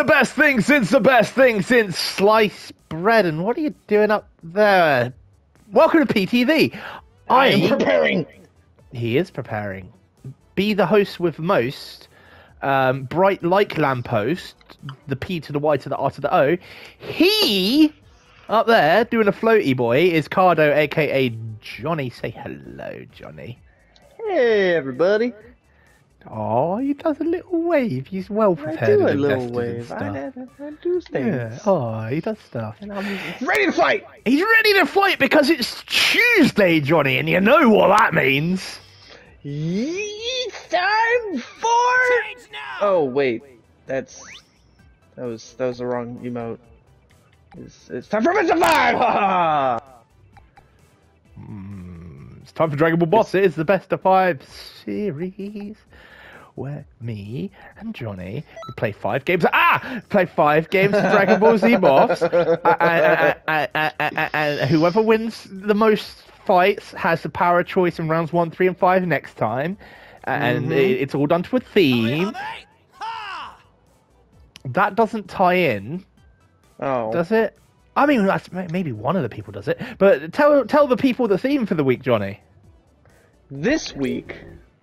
the best thing since the best thing since sliced bread. And what are you doing up there? Welcome to PTV. I am preparing. He is preparing. Be the host with most. Um, bright like lamppost. The P to the Y to the R to the O. He up there doing a floaty boy is Cardo, aka Johnny. Say hello, Johnny. Hey, everybody. Oh, he does a little wave. He's well I prepared. do a and little invested and wave. I, stuff. I, I do things. Yeah. Oh, he does stuff. And I'm ready to fight. He's ready to fight because it's Tuesday, Johnny, and you know what that means. It's time for. Oh wait, that's that was that was the wrong emote. It's, it's time for Mr. Five. Ha ha. Hmm, it's time for Dragon Ball BOFS. It is the best of five series where me and Johnny play five games. Ah, play five games of Dragon Ball Z BOFS, and, and- and- and- and whoever wins the most fights has the power of choice in rounds one, three, and five next time. And mm-hmm. it- it's all done to a theme. That doesn't tie in, Oh, does it? I mean, that's, maybe one of the people does it. But tell tell the people the theme for the week, Johnny. this week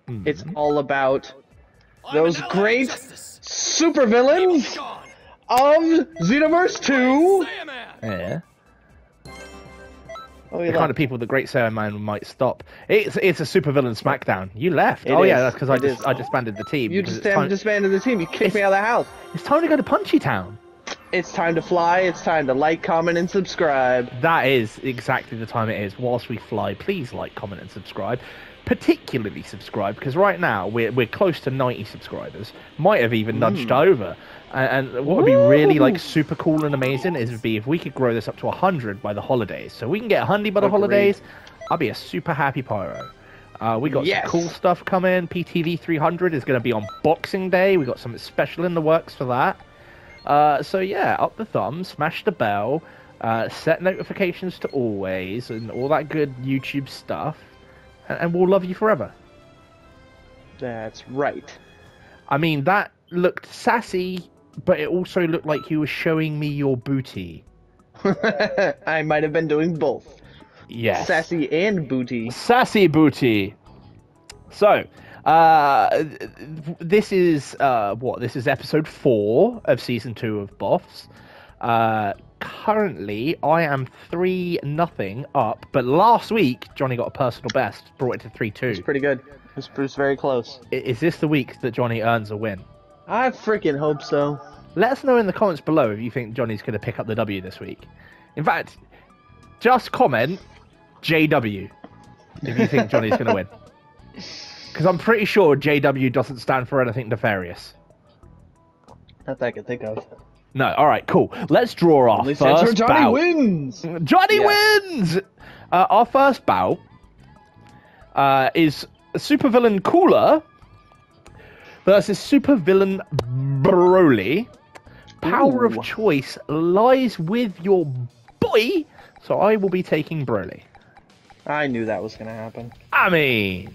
Hmm. it's all about those great supervillains of Xenoverse Two. Yeah. Oh, The you kind of people that Great Saiyaman might stop. It's it's a supervillain SmackDown. You left. It oh yeah, that's because I just is. I disbanded the team. You just time, disbanded the team. You kicked me out of the house. it's time to go to Punchy Town. It's time to fly. It's time to like, comment, and subscribe. That is exactly the time it is. Whilst we fly, please like, comment, and subscribe. Particularly subscribe because right now we're we're close to 90 subscribers. Might have even nudged over. And, and what would be really like super cool and amazing is would be if we could grow this up to 100 by the holidays. So we can get 100 by the Agreed. holidays. I'll be a super happy pyro. Uh, we got Yes. some cool stuff coming. PTV 300 is going to be on Boxing Day. We got something special in the works for that. Uh, so yeah, up the thumb, smash the bell, uh, set notifications to always, and all that good YouTube stuff, and, and we'll love you forever. That's right. I mean, that looked sassy, but it also looked like you were showing me your booty. I might have been doing both. Yes. Sassy and booty. Sassy booty. So, uh, this is uh, what? This is episode four of season two of Boffs. Uh, currently, I am three nothing up, but last week Johnny got a personal best, brought it to three two. It's pretty good. It's, it's very close. Is this the week that Johnny earns a win? I freaking hope so. Let us know in the comments below if you think Johnny's going to pick up the W this week. In fact, just comment JW if you think Johnny's going to win. Because I'm pretty sure JW doesn't stand for anything nefarious. Not that I can think of. No, all right, cool. Let's draw our first Johnny wins. Johnny Yeah. wins. Uh, our first bout uh, is supervillain Cooler versus supervillain Broly. Power Ooh. of choice lies with your boy, so I will be taking Broly. I knew that was gonna happen. I mean,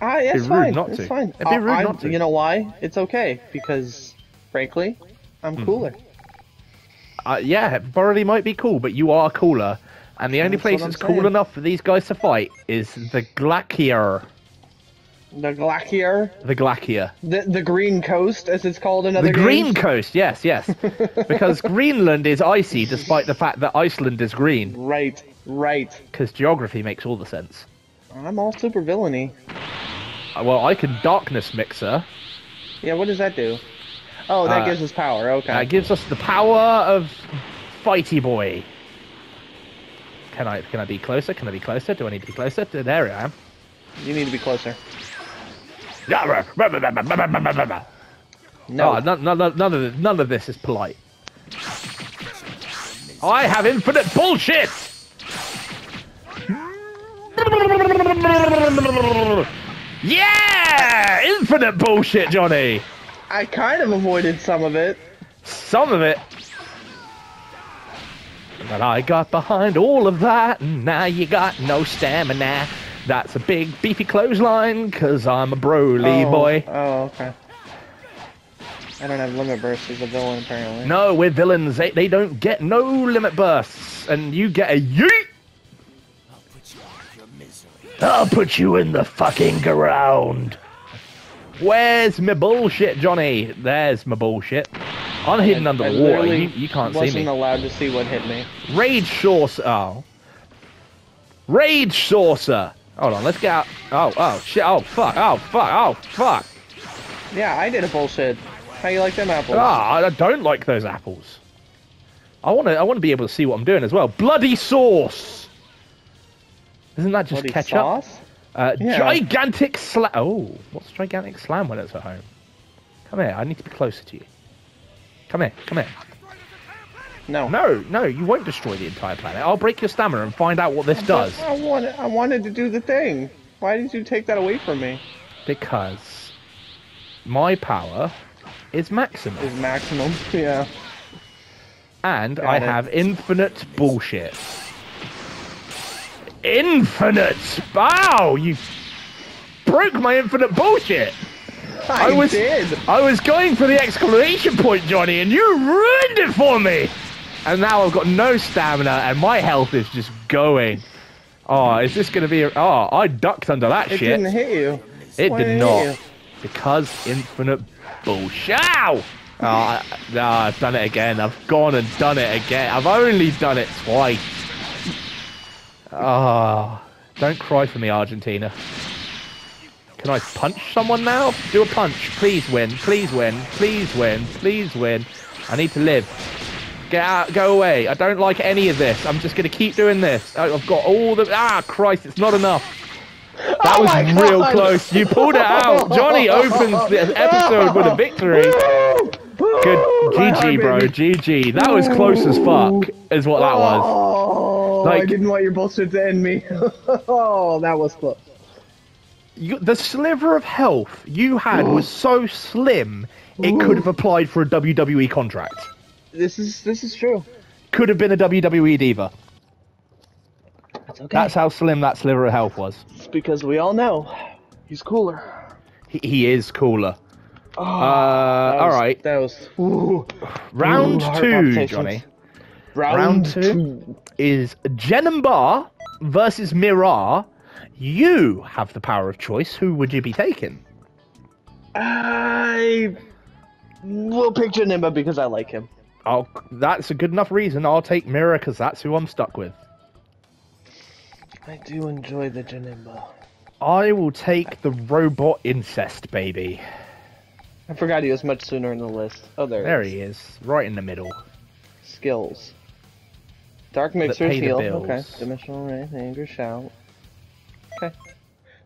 Ah, yeah, it's It'd be rude fine. not it's to. fine. It'd be rude not to. You know why? It's okay because, frankly, I'm Hmm. cooler. uh, yeah, Broly might be cool, but you are cooler. And the only That's place that's cool enough for these guys to fight is the Glacier. The Glacier, The Glacier. the the Green Coast, as it's called in other The Green games. Coast, yes, yes. because Greenland is icy despite the fact that Iceland is green. Right, right. Because geography makes all the sense. I'm all super villainy. Uh, Well, I can darkness mixer. Yeah, what does that do? Oh, that Uh, gives us power. Okay. That gives us the power of Fighty Boy. Can I can I be closer? Can I be closer? Do I need to be closer? There I am. You need to be closer. No, No. oh, none, none, none, of this, none of this is polite. I have infinite bullshit. Yeah, infinite bullshit, Johnny. I kind of avoided some of it. Some of it. But I got behind all of that, and now you got no stamina. That's a big beefy clothesline, cause I'm a Broly oh, boy. Oh, okay. I don't have limit burst as a villain apparently. No, we're villains. They, they don't get no limit bursts, and you get a yeet. I'll put you in the fucking ground. Where's my bullshit, Johnny? There's my bullshit. I'm hidden I- under the water. You, you can't see me. Wasn't allowed to see what hit me. Rage saucer. Oh. Rage saucer. Hold on, let's get out. Oh, oh, shit. Oh, fuck. Oh, fuck. Oh, fuck. Yeah, I did a bullshit. How you like them apples? Ah, I don't like those apples. I want to. I want to be able to see what I'm doing as well. Bloody sauce. Isn't that just Bloody ketchup? sauce? Uh, Yeah. Gigantic slam. Oh, what's gigantic slam when it's at home? Come here. I need to be closer to you. Come here. Come here. No. No, no, you won't destroy the entire planet. I'll break your stamina and find out what this does. I wanted, I wanted to do the thing. Why did you take that away from me? Because my power is maximum. Is maximum? Yeah. And Got I it. have infinite bullshit. Infinite! Wow, you broke my infinite bullshit! I, was did. I was going for the exclamation point, Johnny, and you ruined it for me! And now I've got no stamina and my health is just going. Oh, is this gonna be a oh I ducked under that It shit. It didn't hit you. It Why did not. Because infinite bullshit. Ow! Oh, I, no, I've done it again. I've gone and done it again. I've only done it twice. Ah, don't cry for me, Argentina. Can I punch someone now? Do a punch. Please win. Please win. Please win. Please win. I need to live. Get out. Go away. I don't like any of this. I'm just going to keep doing this. I've got all the... Ah, Christ, it's not enough. That Oh was real God. close. You pulled it out. Johnny opens the episode with a victory. Good. GG, bro. GG. That was close as fuck, is what that was. Oh, I didn't want your bullshit to end me. oh, that was close. You, the sliver of health you had was so slim, it could have applied for a WWE contract. This is this is true. Could have been a WWE diva. That's okay. That's how slim that sliver of health was. It's because we all know he's cooler. He, he is cooler. Oh, Uh, that all was- right. That was ooh, Round Ooh, two, palpitations. Johnny, round, Round two? is Bar versus Mira. You have the power of choice. Who would you be taking? I will pick Janemba because I like him. I'll, that's a good enough reason. I'll take Mira because that's who I'm stuck with. I do enjoy the Janemba. I will take the robot incest baby. I forgot he was much sooner in the list. Oh, there, There it is. he is, right in the middle. Skills. Dark Mixer's heal. Okay. Dimensional Ray, Anger Shout. Okay.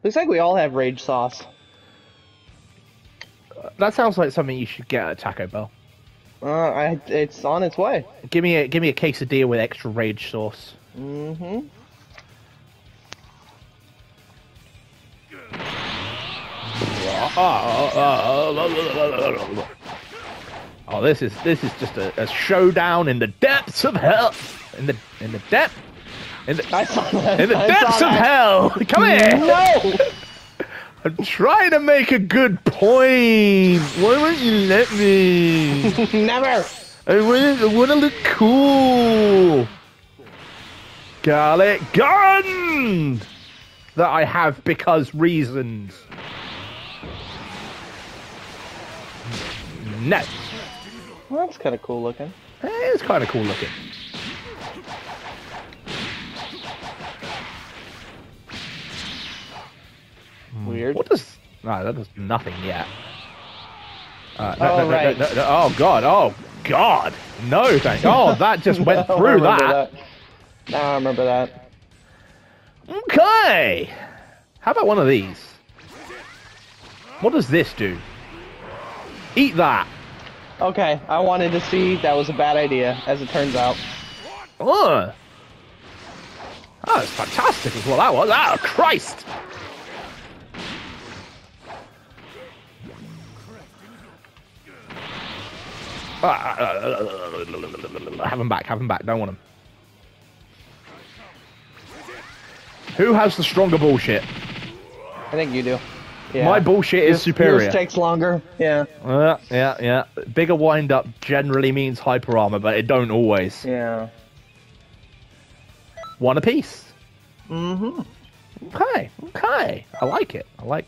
Looks like we all have Rage Sauce. Uh, that sounds like something you should get at Taco Bell. Uh, I, it's on its way. Give me a give me a case of quesadilla with extra rage sauce. Mm-hmm. Oh, Oh, this is this is just a, a showdown in the depths of hell. In the in the depth in the I saw that. in the depths of hell. Come here. No! I'm trying to make a good point. Why won't you let me? Never! I want to, I want to look cool. Garlic gun that I have because reasons. No, Well, that's kind of cool looking. Eh, it's kind of cool looking. Weird. What does? No, that does nothing yet. Uh, no, Oh, no, no, right. no, no, no, oh god! Oh god! No, thank. Oh, that just went through remember that. Now I remember that. Okay. How about one of these? What does this do? Eat that. Okay, I wanted to see that was a bad idea, as it turns out. Oh. Oh, it's fantastic is what that was. Oh, Christ. Ah, Have him back, have him back. Don't want him. Who has the stronger bullshit? I think you do. Yeah. My bullshit is Yours- superior. Yours takes longer. Yeah. Uh, yeah, yeah. Bigger wind up generally means hyper armor, but it don't always. Yeah. One apiece. Mm-hmm. Okay, okay. I like it. I like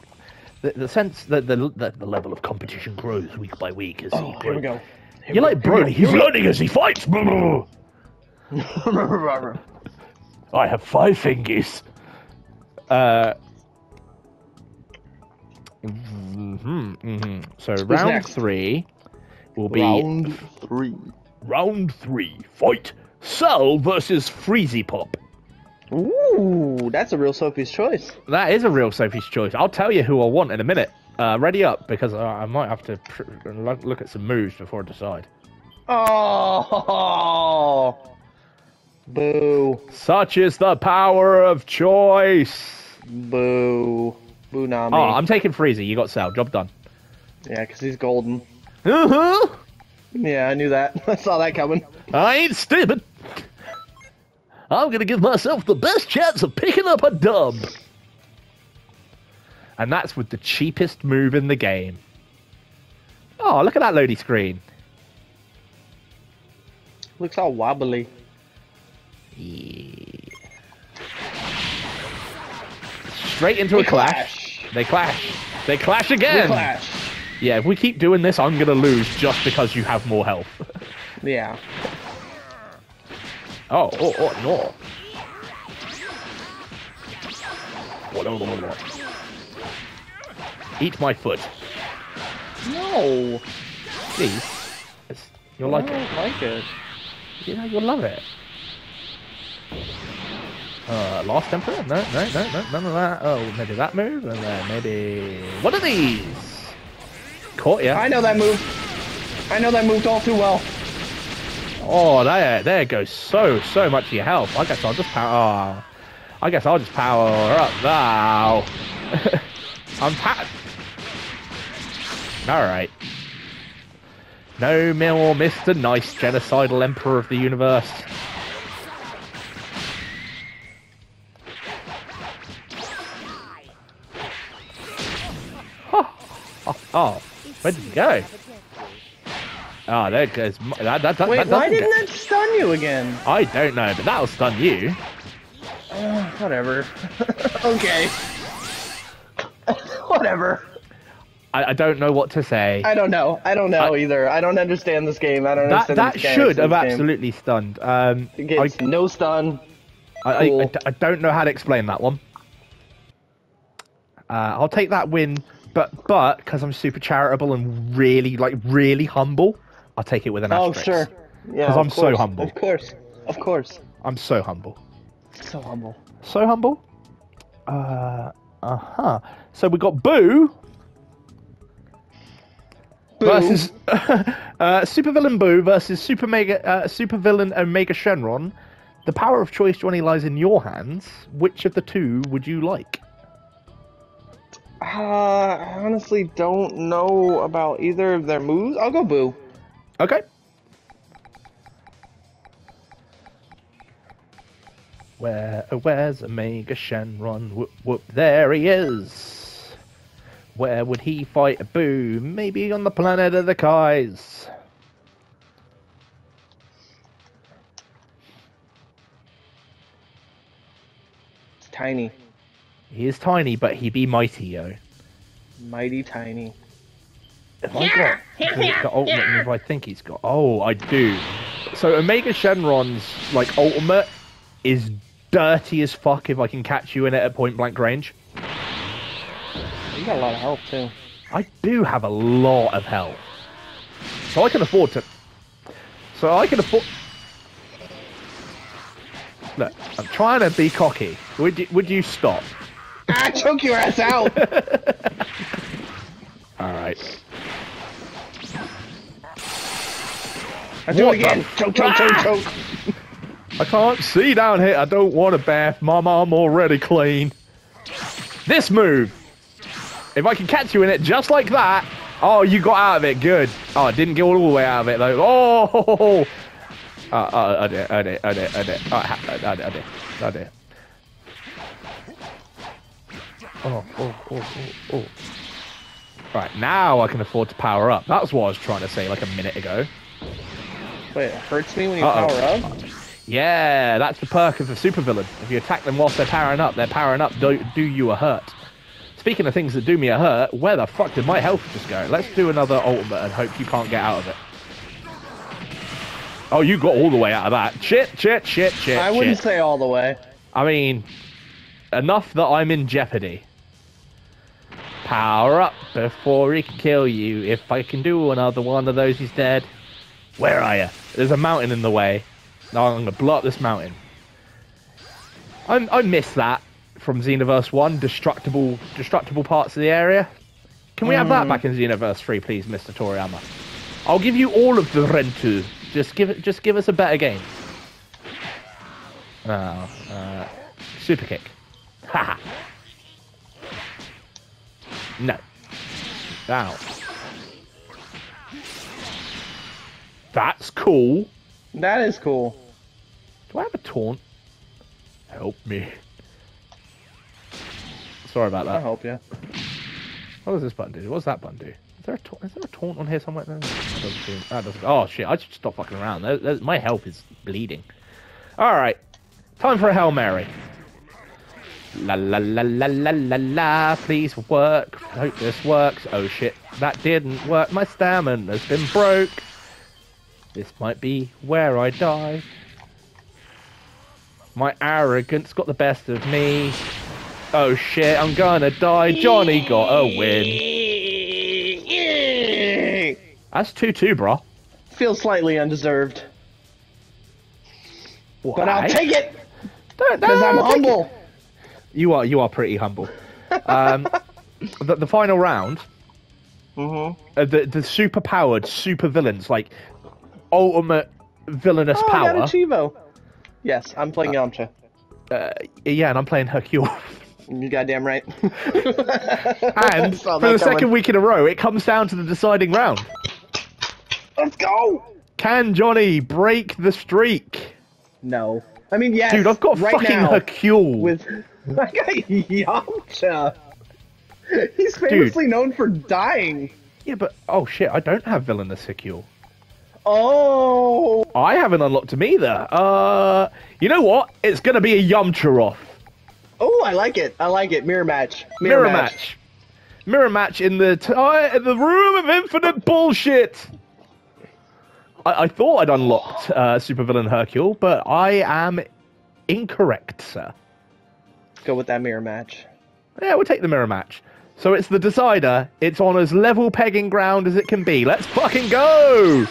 the, the sense that the, the the level of competition grows week by week as he Oh, here we go. Here You're we like go, here we Broly. He's learning as he fights. I have five fingers. Uh. Hmm hmm So round next? three will be Round three. round three. Fight Cell versus Freezy Pop. Ooh, that's a real Sophie's choice. That is a real Sophie's choice. I'll tell you who I want in a minute. Uh, ready up because I might have to pr- look look at some moves before I decide. Oh. Boo. Such is the power of choice. Boo. Oh, I'm taking Freezy. You got Cell. Job done. Yeah, because he's golden. Uh huh. Yeah, I knew that. I saw that coming. I ain't stupid. I'm gonna give myself the best chance of picking up a dub. And that's with the cheapest move in the game. Oh, look at that loady screen. Looks all wobbly. Straight into a clash. They clash. They clash again. Clash. Yeah, if we keep doing this, I'm gonna lose just because you have more health. Yeah. Oh, oh, oh, no. Oh, no, no, no. Eat my foot. No. Please. It's, you'll I like it. like it. You know, you'll love it. Uh, Lost Emperor? No, no, no, no, none of that. Oh, maybe that move, and then maybe What are these. Caught ya. I know that move. I know that move all too well. Oh, there, there goes so, so much of your health. I guess I'll just power. Oh, I guess I'll just power up now. I'm pa- All right. No more Mr. Nice, genocidal emperor of the universe. Oh, oh, where did he go? Oh, there goes. That, that, that, Wait, that why didn't get- that stun you again? I don't know, but that'll stun you. Uh, whatever. okay. whatever. I, I don't know what to say. I don't know. I don't know I- either. I don't understand this game. I don't that understand that should have this game. absolutely stunned. Um, gets I, no stun. I, I- I cool. don't know how to explain that one. Uh, I'll take that win, but but because I'm super charitable and really like really humble, I'll take it with an Oh, asterisk. sure. Yeah, 'Cause of I'm so humble. Of course. Of course. I'm so humble. So humble. So humble. Uh huh. So we got Boo Boo. versus uh, supervillain Boo versus super mega uh, supervillain Omega Shenron. The power of choice, Johnny, lies in your hands. Which of the two would you like? Uh, I honestly don't know about either of their moves. I'll go Boo. Okay. Where, oh, where's Omega Shenron? Whoop, whoop, there he is. Where would he fight a Boo? Maybe on the planet of the Kais. It's tiny. He is tiny, but he be mighty, yo. Mighty tiny. Have I got the, the ultimate move I think he's got? Oh, I do. So Omega Shenron's like ultimate is dirty as fuck if I can catch you in it at point blank range. You got a lot of health, too. I do have a lot of health. So I can afford to. So I can afford. Look, I'm trying to be cocky. Would you, would you stop? Ah, choke your ass out! Alright. I do What it again. Choke, choke, choke, Ah! choke. I can't see down here. I don't want a bath. Mama, I'm already clean. This move. If I can catch you in it just like that. Oh, you got out of it. Good. Oh, I didn't get all the way out of it though. Oh. Uh, oh, I did, I did, I did, I did. Oh, I I did, I did, I did. Oh, oh, oh, oh, oh. Right, now I can afford to power up. That's what I was trying to say like a minute ago. Wait, it hurts me when you Uh-oh. power up? Yeah, that's the perk of a supervillain. If you attack them whilst they're powering up, they're powering up, do, do you a hurt. Speaking of things that do me a hurt, where the fuck did my health just go? Let's do another ultimate and hope you can't get out of it. Oh, you got all the way out of that. Shit, shit, shit, shit, I wouldn't shit. say all the way. I mean, enough that I'm in jeopardy. Power up before he can kill you. If I can do another one of those, he's dead. Where are you? There's a mountain in the way. Now I'm gonna blow up this mountain. I I miss that from Xenoverse One. Destructible, destructible parts of the area. Can we have that back in Xenoverse Three, please, Mr. Toriyama? I'll give you all of the Rentu. Just give it. Just give us a better game. Oh, uh, super kick. Haha. No. Down. That's cool. That is cool. Do I have a taunt? Help me. Sorry about that. I'll help you. What does this button do? What does that button do? Is there a taunt, is there a taunt on here somewhere? No, that doesn't seem, that doesn't. Oh shit! I should stop fucking around. My health is bleeding. All right, time for a hail mary. La la la la la la la. Please work. Hope this works. Oh shit! That didn't work. My stamina's been broke. This might be where I die. My arrogance got the best of me. Oh shit, I'm gonna die. Johnny got a win. That's 2 2, bro. Feels slightly undeserved. Why? But I'll take it! Because I'm humble. You are, you are pretty humble. Um, the, the final round, Mm-hmm. uh, the, the super powered super villains, like ultimate villainous Oh, I got a power. Chivo. Yes, I'm playing Yamcha. Uh, yeah, and I'm playing Hercule. You goddamn right. and for the second week in a row, it comes down to the deciding round. Let's go! Can Johnny break the streak? No. I mean, yes. Dude, I've got right fucking now, Hercule. with I got Yamcha. He's famously known for dying. Yeah, but oh shit, I don't have villainous Hercule. Oh, I haven't unlocked him either. Uh, you know what? It's gonna be a Yamcha off. oh, I like it. I like it. Mirror match. Mirror match. Mirror match in the t- in the room of infinite bullshit. I, I thought I'd unlocked uh, supervillain Hercule, but I am incorrect, sir. Go with that mirror match. Yeah, we'll take the mirror match. So it's the decider. It's on as level pegging ground as it can be. Let's fucking go!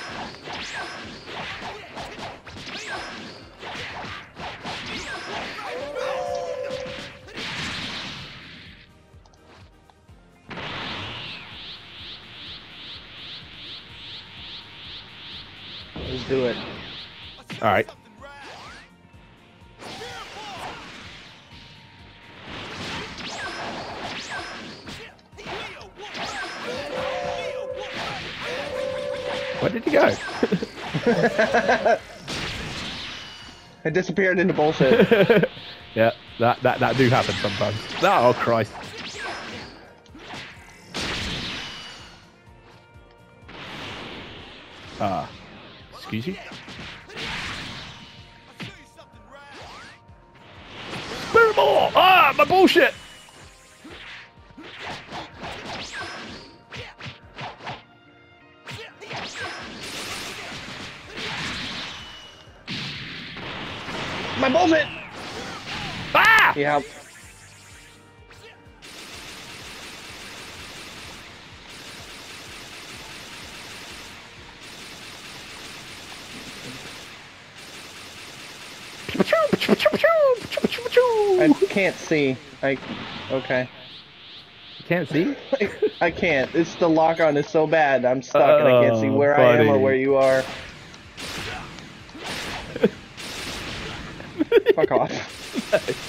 Let's do it. All right. Where did he go? It disappeared into bullshit. yeah, that, that that do happen sometimes. Oh Christ! Ah, excuse you. Spirit ball! Ah, my bullshit! Yeah. I can't see. I okay. You can't see? I, can't. It's the lock on is so bad. I'm stuck and I can't see Oh, where I am or where you are. Fuck off.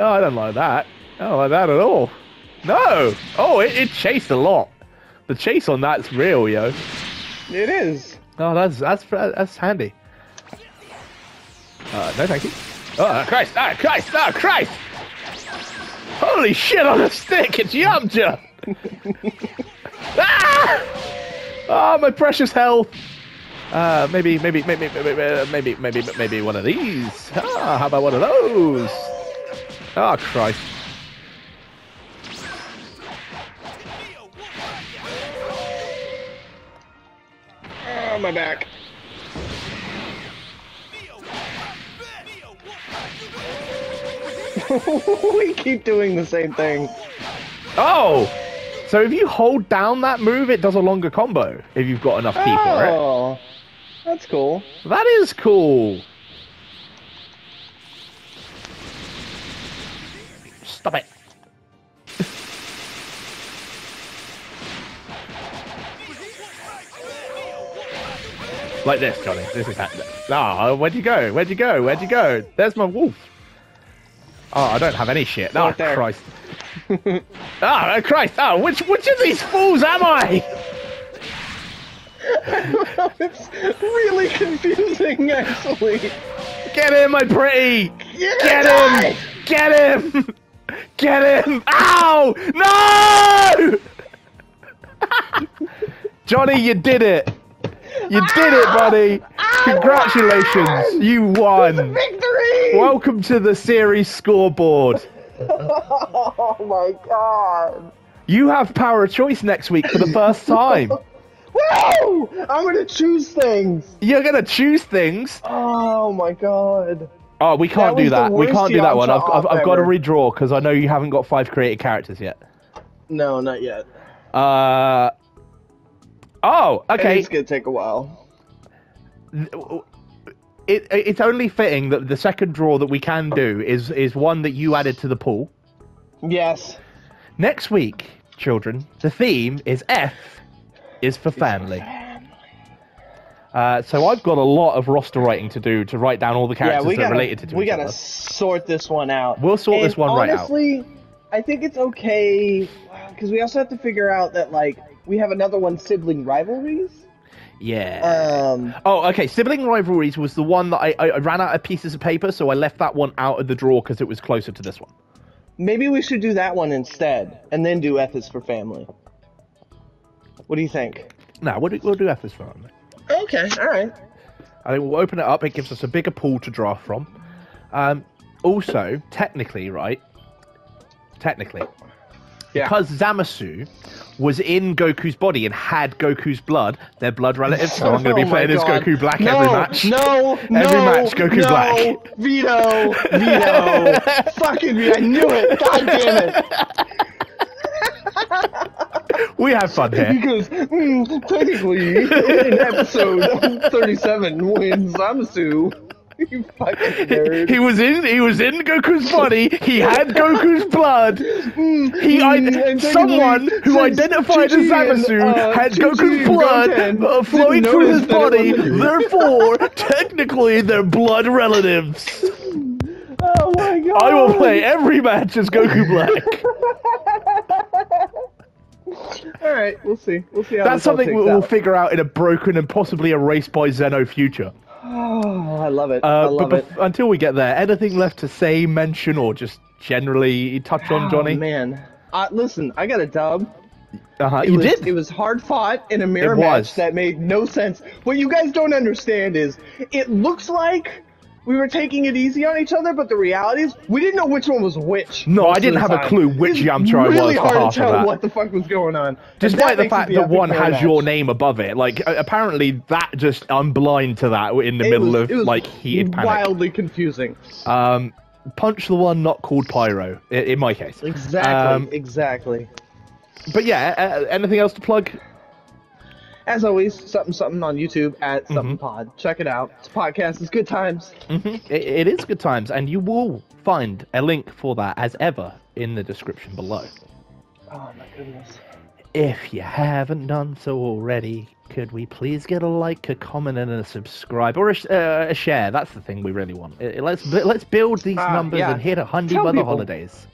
Oh, I don't like that. I don't like that at all. No. Oh, it, it chased a lot. The chase on that's real, yo. It is. Oh, that's that's that's handy. Uh, no, thank you. Oh, Christ! Oh, Christ! Oh, Christ! Holy shit on a stick! It's Yamcha! ah! Oh, my precious health. Uh, maybe, maybe, maybe, maybe, maybe, maybe, maybe one of these. Ah, how about one of those? Oh, Christ. Oh, my back. we keep doing the same thing. Oh! So if you hold down that move, it does a longer combo if you've got enough ki for it. Oh, that's cool. That is cool. Stop it. like this, Johnny. This is that. Ah, where'd you go? Where'd you go? Where'd you go? There's my wolf. Oh, I don't have any shit. Oh, Right there. Christ. Ah, Christ. Oh, which, which of these fools am I? it's really confusing, actually. Get him, my pretty! You're Get gonna him! Get him! Get him! Ow! No! Johnny, you did it! You did it, buddy! Congratulations! You won! Victory! Welcome to the series scoreboard. Oh my god! You have power of choice next week for the first time. Woo! I'm gonna choose things. You're gonna choose things. Oh my god. Oh, we can't That do that. We can't do that one. I've, I've, I've got to redraw because I know you haven't got five created characters yet. No, not yet. Uh. Oh, okay. It's gonna take a while. It, it's only fitting that the second draw that we can do is is one that you added to the pool. Yes. Next week, children, the theme is F is for family. Uh, so I've got a lot of roster writing to do to write down all the Yeah, characters we that are gotta related to we gotta other. sort this one out. We'll sort And this one right out. honestly, I think it's okay because we also have to figure out that like we have another one sibling rivalries. Yeah. Um, Oh, okay. Sibling rivalries was the one that I, I, ran out of pieces of paper, so I left that one out of the drawer because it was closer to this one. maybe we should do that one instead, and then do F is for family. What do you think? No, we'll do, we'll do F as well. Okay, all right. I think we'll open it up. It gives us a bigger pool to draw from. Um, also, technically, right? Technically, Yeah. because Zamasu was in Goku's body and had Goku's blood, they're blood relatives. So I'm going to Oh be my playing as Goku Black no, every match. No, no, Every match, Goku no, Black. Vito, Vito, fucking veto. I knew it. God damn it. We have fun here. Because mm, technically, in episode 37, when Zamasu, you fucking nerd. He was in. He was in Goku's body. He had Goku's blood. He, Mm, I, someone who identified as Chi-Chi and, Zamasu uh, had Chi-Chi Goku's blood uh, flowing through his notice that it body. Therefore, technically, they're blood relatives. oh my god. I will play every match as Goku Black. All right, we'll see. We'll see how That's something we'll, we'll out. figure out in a broken and possibly erased by Zeno future. Oh, I love it. I Uh, love but it. until we get there, anything left to say, mention, or just generally touch on, Johnny? Oh, man. Uh, listen, I got a dub. uh-huh. It You was, did. It was hard fought in a mirror match that made no sense. What you guys don't understand is, it looks like we were taking it easy on each other, but the reality is, we didn't know which one was which. No, I didn't have a clue which It's Yamcha I was really for hard half to of tell that. what the fuck was going on. Despite the fact that one has match. your name above it, like apparently that just I'm blind to that in the It middle was- of like heated panic. Wildly confusing. Um, punch the one not called Pyro i- in my case. Exactly. Um, exactly. But yeah, uh, anything else to plug? As always, something something on YouTube at Mm-hmm. something pod. Check it out. It's a podcast. It's good times. It, it is good times, and you will find a link for that as ever in the description below. Oh my goodness. if you haven't done so already, could we please get a like, a comment, and a subscribe, or a, uh, a share? That's the thing we really want. Uh, Let's let's build these Ah, numbers yeah. and hit a hundred by the holidays.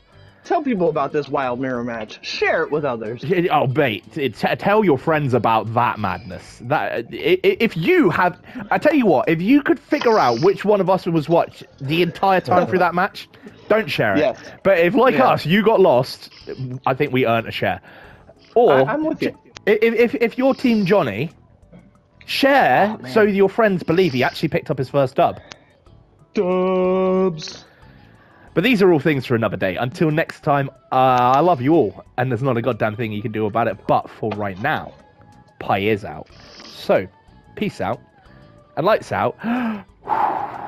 Tell people about this wild mirror match. Share it with others. Oh, mate, tell your friends about that madness. That if you have, I tell you what, if you could figure out which one of us was watch the entire time through that match, don't share it. Yes. But if, like Yeah. us, you got lost, I think we earned a share. Or I- I'm with you. If if, if you're Team Johnny, share Oh, so your friends believe he actually picked up his first dub. Dubs. But these are all things for another day. Until next time, uh, I love you all, and there's not a goddamn thing you can do about it. But for right now, Pi is out. So, peace out, and lights out.